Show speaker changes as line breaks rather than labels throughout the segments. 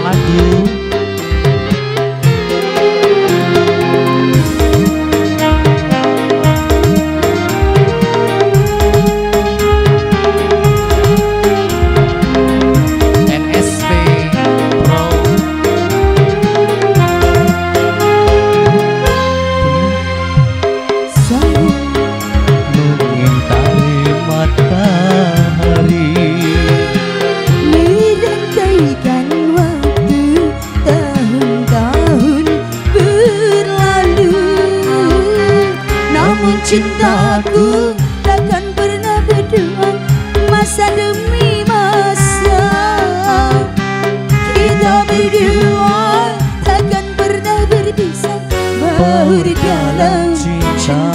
lagi cintaku takkan pernah berdua masa demi masa. Kita berdua takkan pernah berpisah berjalan cinta.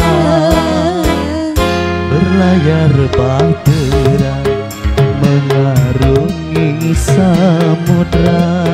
Berlayar bahtera mengarungi samudra.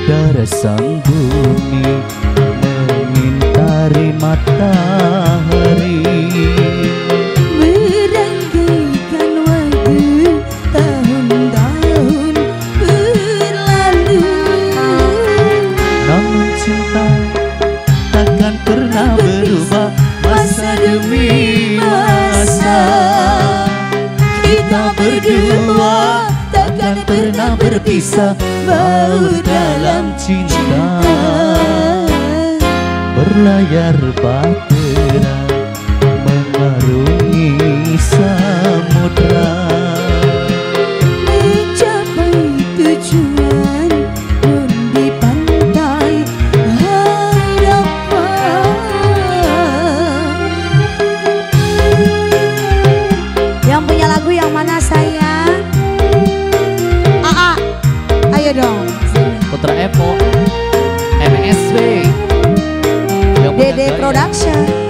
Beredar sang bumi Mengintari matahari.
Merangkaikan waktu Tahun-tahun berlalu.
Namun cinta takkan pernah berubah Masa demi masa. Kita berdua takkan pernah berpisah Bau dalam cinta. Berlayar bahtera
ayo dong.
Putra Epo MSB
Dede. Production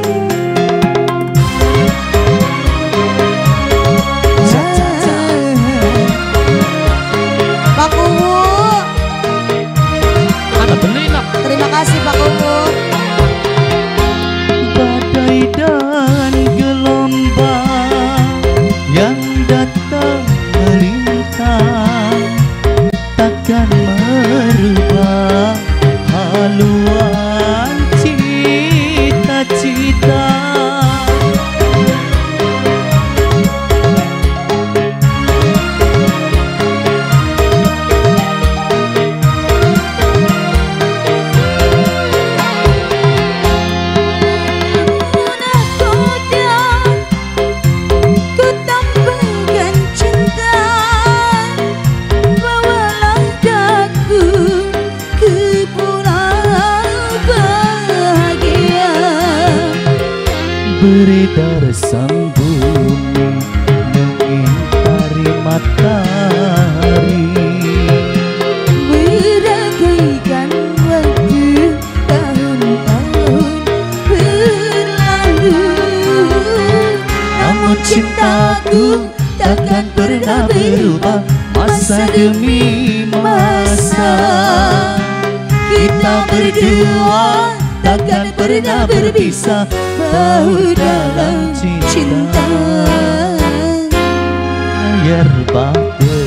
Bumi Mengintari matahari.
Beragaikan waktu Tahun-tahun berlalu.
Namun cintaku takkan pernah berubah Masa demi masa. Kita berdua takkan pernah berpisah Bau dalam
cinta.
Layar batu